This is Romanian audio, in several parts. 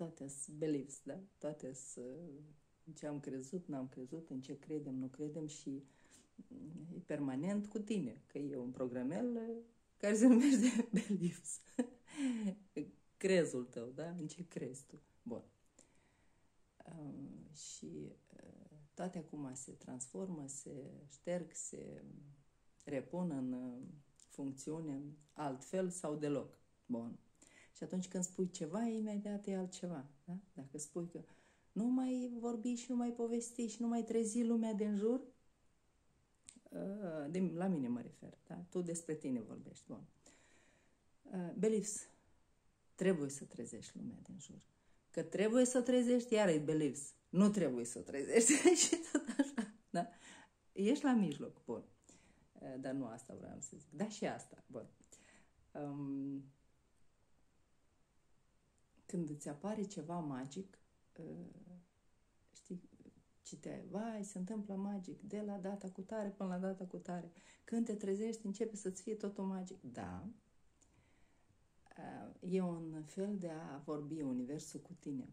toate sunt beliefs, da? Toate sunt în ce am crezut, n-am crezut, în ce credem, nu credem și e permanent cu tine, că e un programel care se numește beliefs. Crezul tău, da? În ce crezi tu. Bun. Um, și uh, toate acum se transformă, se șterg, se repun în uh, funcțiune altfel sau deloc. Bun. Și atunci când spui ceva, imediat e altceva. Da? Dacă spui că nu mai vorbi și nu mai povesti și nu mai trezi lumea din jur, uh, de, la mine mă refer, da? tu despre tine vorbești. Bun. Uh, beliefs. Trebuie să trezești lumea din jur. Că trebuie să trezești, iar e beliefs. Nu trebuie să trezești și tot așa. Da? Ești la mijloc, bun. Uh, dar nu asta vreau să zic. Da, și asta, bun. Um, când îți apare ceva magic, uh, știi, citeai, vai, se întâmplă magic, de la data cu tare până la data cu tare. Când te trezești, începe să-ți fie totul magic. Da, uh, e un fel de a vorbi universul cu tine.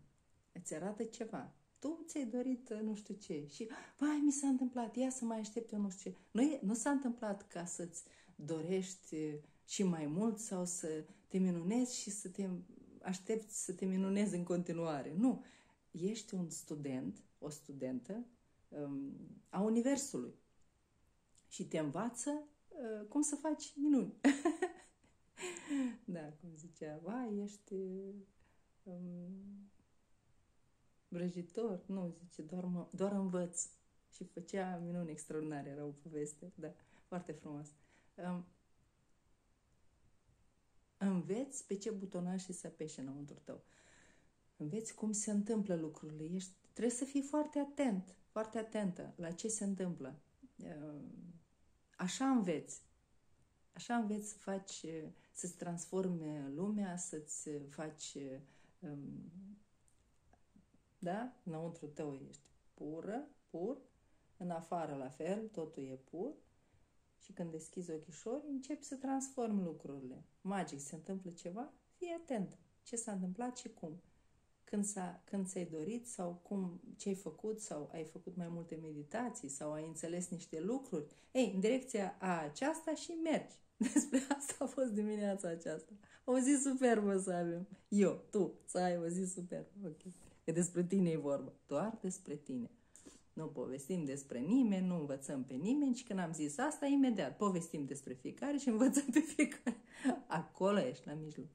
Îți arată ceva. Tu ți-ai dorit uh, nu știu ce și, vai, mi s-a întâmplat, ia să mai aștept eu nu știu ce. Nu, e, nu s-a întâmplat ca să-ți dorești și mai mult sau să te minunezi și să te aștepți să te minunezi în continuare. Nu. Ești un student, o studentă um, a Universului și te învață uh, cum să faci minuni. da, cum zicea, vai, ești um, vrăjitor. Nu, zice, doar, mă, doar învăț. Și făcea minuni extraordinare, era o poveste, da, foarte frumos. Um, Înveți pe ce butonaș să apeși înăuntru tău. Înveți cum se întâmplă lucrurile. Ești, trebuie să fii foarte atent, foarte atentă la ce se întâmplă. Ehm, așa înveți. Așa înveți să faci, să-ți transforme lumea, să-ți faci, ehm, da? Înăuntru tău ești pură, pur, în afară la fel, totul e pur și când deschizi ochișori, începi să transformi lucrurile. Magic, se întâmplă ceva? Fii atent. Ce s-a întâmplat și cum. Când, s-a, când ți-ai dorit sau cum, ce ai făcut sau ai făcut mai multe meditații sau ai înțeles niște lucruri. Ei, în direcția a aceasta și mergi. Despre asta a fost dimineața aceasta. O zi superbă să avem. Eu, tu, să ai o zi superbă. Ok. Că despre tine e vorba. Doar despre tine. Nu povestim despre nimeni, nu învățăm pe nimeni și când am zis asta, imediat povestim despre fiecare și învățăm pe fiecare. Acolo ești, la mijloc.